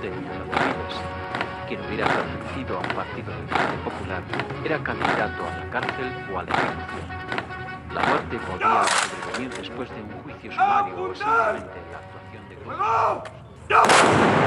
tenían los civiles. Quien hubiera pertenecido a un partido del Frente Popular era candidato a la cárcel o a la ejecución. La muerte podía sobrevenir después de un juicio sumario o simplemente la actuación de grupos.